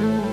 Mm-hmm.